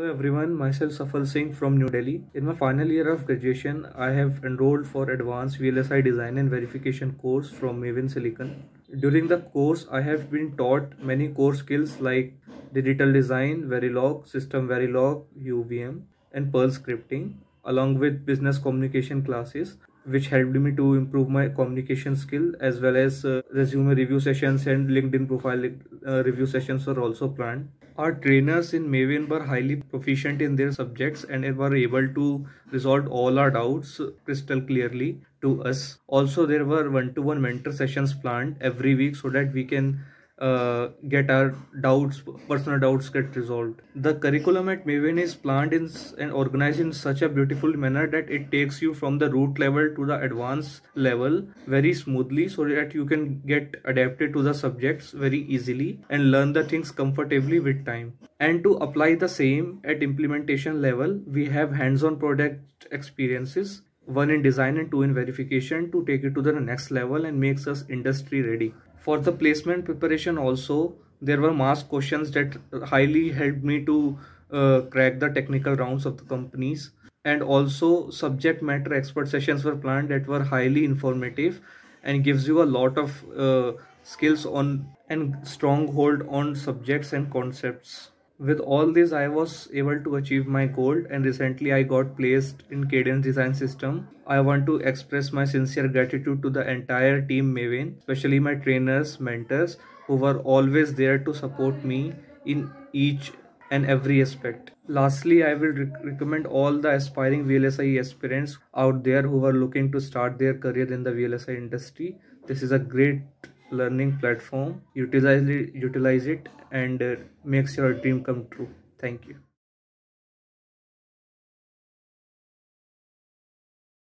Hello everyone, myself Safal Singh from New Delhi. In my final year of graduation, I have enrolled for advanced VLSI design and verification course from Maven Silicon. During the course, I have been taught many core skills like digital design, Verilog, system Verilog, UVM, and Perl scripting, along with business communication classes which helped me to improve my communication skill as well as uh, resume review sessions and linkedin profile uh, review sessions were also planned. Our trainers in maven were highly proficient in their subjects and were able to resolve all our doubts crystal clearly to us. Also there were one-to-one -one mentor sessions planned every week so that we can uh, get our doubts, personal doubts get resolved. The curriculum at Maven is planned in and organized in such a beautiful manner that it takes you from the root level to the advanced level very smoothly so that you can get adapted to the subjects very easily and learn the things comfortably with time. And to apply the same at implementation level, we have hands-on product experiences one in design and two in verification to take it to the next level and makes us industry ready. For the placement preparation also, there were mass questions that highly helped me to uh, crack the technical rounds of the companies. And also subject matter expert sessions were planned that were highly informative and gives you a lot of uh, skills on and stronghold on subjects and concepts with all this i was able to achieve my goal and recently i got placed in cadence design system i want to express my sincere gratitude to the entire team maven especially my trainers mentors who were always there to support me in each and every aspect. Lastly, I will rec recommend all the aspiring VLSI aspirants out there who are looking to start their career in the VLSI industry. This is a great learning platform. Utilize it, utilize it and uh, makes your dream come true. Thank you